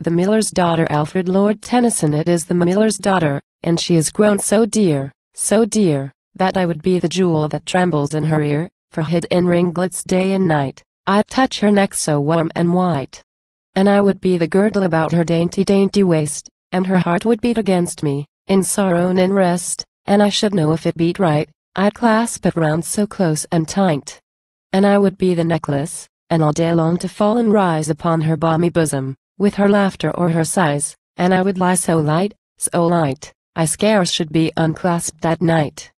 The miller's daughter Alfred Lord Tennyson it is the miller's daughter, and she is grown so dear, so dear, that I would be the jewel that trembles in her ear, for hid in ringlets day and night, I'd touch her neck so warm and white. And I would be the girdle about her dainty dainty waist, and her heart would beat against me, in sorrow and in rest, and I should know if it beat right, I'd clasp it round so close and tight. And I would be the necklace, and all day long to fall and rise upon her balmy bosom, with her laughter or her sighs, and I would lie so light, so light, I scarce should be unclasped at night.